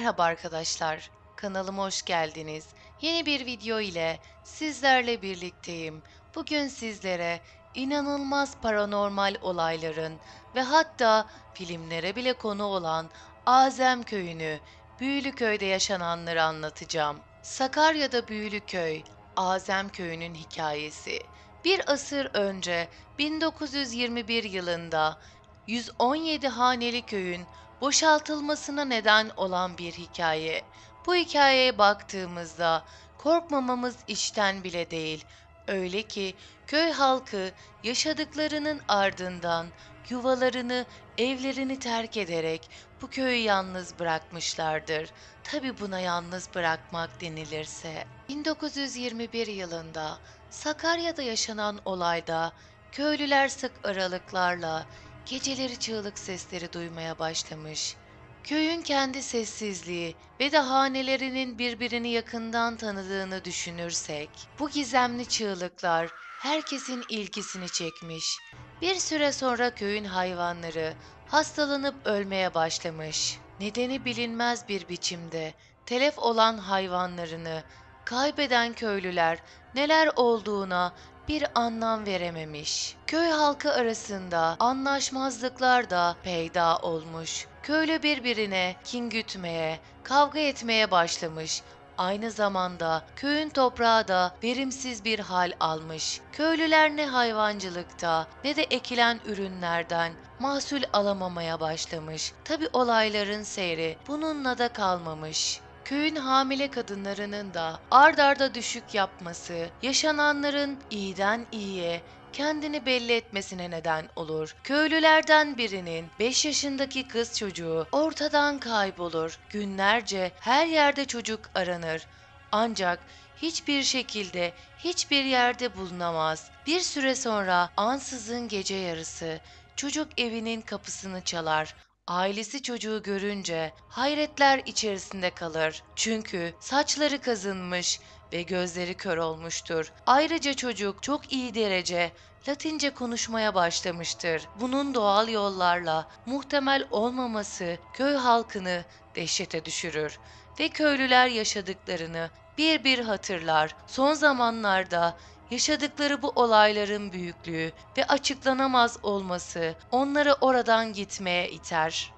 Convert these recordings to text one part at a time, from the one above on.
Merhaba arkadaşlar, kanalıma hoş geldiniz. Yeni bir video ile sizlerle birlikteyim. Bugün sizlere inanılmaz paranormal olayların ve hatta filmlere bile konu olan Azem Köyü'nü, Büyülüköy'de yaşananları anlatacağım. Sakarya'da Büyülüköy, Azem Köyü'nün hikayesi. Bir asır önce 1921 yılında 117 haneli köyün boşaltılmasına neden olan bir hikaye. Bu hikayeye baktığımızda korkmamamız işten bile değil. Öyle ki köy halkı yaşadıklarının ardından yuvalarını, evlerini terk ederek bu köyü yalnız bırakmışlardır. Tabi buna yalnız bırakmak denilirse. 1921 yılında Sakarya'da yaşanan olayda köylüler sık aralıklarla geceleri çığlık sesleri duymaya başlamış. Köyün kendi sessizliği ve de hanelerinin birbirini yakından tanıdığını düşünürsek, bu gizemli çığlıklar herkesin ilgisini çekmiş. Bir süre sonra köyün hayvanları hastalanıp ölmeye başlamış. Nedeni bilinmez bir biçimde telef olan hayvanlarını kaybeden köylüler neler olduğuna bir anlam verememiş. Köy halkı arasında anlaşmazlıklar da peyda olmuş. Köylü birbirine kin gütmeye, kavga etmeye başlamış. Aynı zamanda köyün toprağı da verimsiz bir hal almış. Köylüler ne hayvancılıkta ne de ekilen ürünlerden mahsul alamamaya başlamış. Tabi olayların seyri bununla da kalmamış köyün hamile kadınlarının da ard arda düşük yapması, yaşananların iyiden iyiye kendini belli etmesine neden olur. Köylülerden birinin 5 yaşındaki kız çocuğu ortadan kaybolur. Günlerce her yerde çocuk aranır. Ancak hiçbir şekilde hiçbir yerde bulunamaz. Bir süre sonra ansızın gece yarısı çocuk evinin kapısını çalar. Ailesi çocuğu görünce hayretler içerisinde kalır. Çünkü saçları kazınmış ve gözleri kör olmuştur. Ayrıca çocuk çok iyi derece Latince konuşmaya başlamıştır. Bunun doğal yollarla muhtemel olmaması köy halkını dehşete düşürür ve köylüler yaşadıklarını bir bir hatırlar. Son zamanlarda Yaşadıkları bu olayların büyüklüğü ve açıklanamaz olması onları oradan gitmeye iter.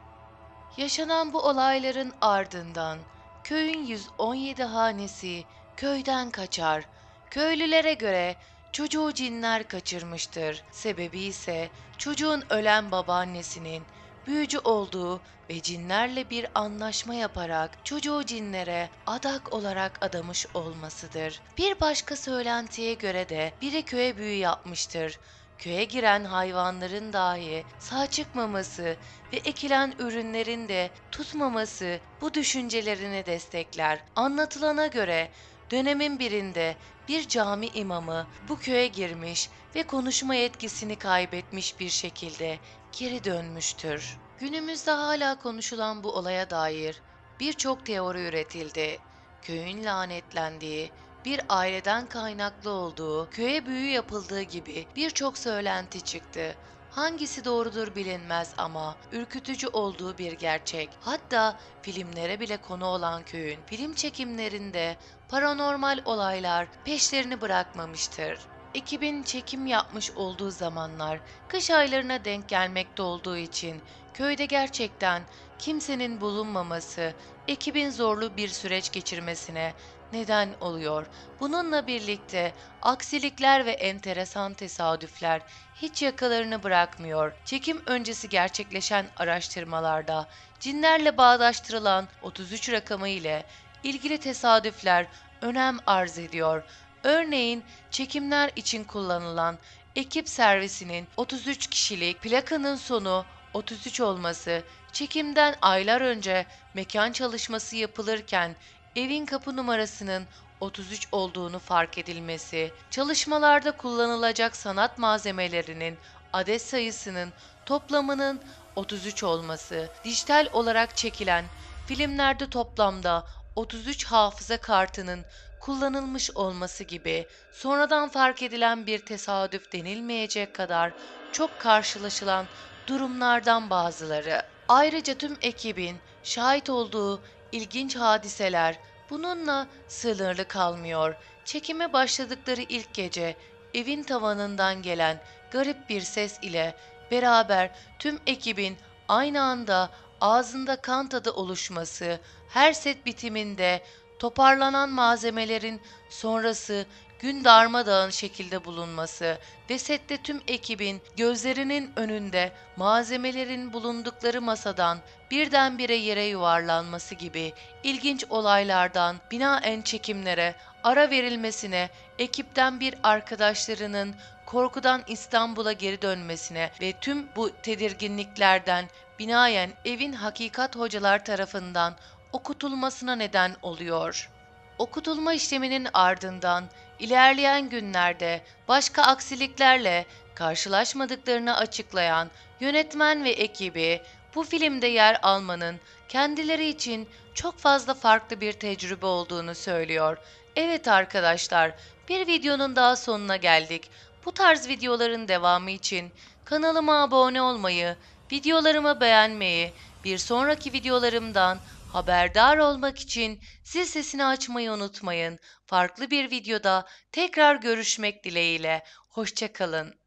Yaşanan bu olayların ardından köyün 117 hanesi köyden kaçar. Köylülere göre çocuğu cinler kaçırmıştır. Sebebi ise çocuğun ölen babaannesinin büyücü olduğu ve cinlerle bir anlaşma yaparak çocuğu cinlere adak olarak adamış olmasıdır. Bir başka söylentiye göre de biri köye büyü yapmıştır. Köye giren hayvanların dahi sağ çıkmaması ve ekilen ürünlerin de tutmaması bu düşüncelerini destekler. Anlatılana göre dönemin birinde bir cami imamı bu köye girmiş ve konuşma yetkisini kaybetmiş bir şekilde geri dönmüştür. Günümüzde hala konuşulan bu olaya dair birçok teori üretildi. Köyün lanetlendiği, bir aileden kaynaklı olduğu, köye büyü yapıldığı gibi birçok söylenti çıktı. Hangisi doğrudur bilinmez ama ürkütücü olduğu bir gerçek. Hatta filmlere bile konu olan köyün film çekimlerinde paranormal olaylar peşlerini bırakmamıştır. Ekibin çekim yapmış olduğu zamanlar kış aylarına denk gelmekte olduğu için köyde gerçekten kimsenin bulunmaması ekibin zorlu bir süreç geçirmesine neden oluyor. Bununla birlikte aksilikler ve enteresan tesadüfler hiç yakalarını bırakmıyor. Çekim öncesi gerçekleşen araştırmalarda cinlerle bağdaştırılan 33 rakamı ile ilgili tesadüfler önem arz ediyor. Örneğin çekimler için kullanılan ekip servisinin 33 kişilik plakanın sonu 33 olması, çekimden aylar önce mekan çalışması yapılırken evin kapı numarasının 33 olduğunu fark edilmesi, çalışmalarda kullanılacak sanat malzemelerinin adet sayısının toplamının 33 olması, dijital olarak çekilen filmlerde toplamda 33 hafıza kartının kullanılmış olması gibi sonradan fark edilen bir tesadüf denilmeyecek kadar çok karşılaşılan durumlardan bazıları. Ayrıca tüm ekibin şahit olduğu ilginç hadiseler bununla sınırlı kalmıyor. Çekime başladıkları ilk gece evin tavanından gelen garip bir ses ile beraber tüm ekibin aynı anda ağzında kan tadı oluşması, her set bitiminde toparlanan malzemelerin sonrası gün darmadağın şekilde bulunması ve sette tüm ekibin gözlerinin önünde malzemelerin bulundukları masadan birdenbire yere yuvarlanması gibi ilginç olaylardan binaen çekimlere ara verilmesine, ekipten bir arkadaşlarının korkudan İstanbul'a geri dönmesine ve tüm bu tedirginliklerden binaen evin hakikat hocalar tarafından okutulmasına neden oluyor. Okutulma işleminin ardından ilerleyen günlerde başka aksiliklerle karşılaşmadıklarını açıklayan yönetmen ve ekibi bu filmde yer almanın kendileri için çok fazla farklı bir tecrübe olduğunu söylüyor. Evet arkadaşlar, bir videonun daha sonuna geldik. Bu tarz videoların devamı için kanalıma abone olmayı, videolarımı beğenmeyi, bir sonraki videolarımdan haberdar olmak için zil sesini açmayı unutmayın. Farklı bir videoda tekrar görüşmek dileğiyle. Hoşçakalın.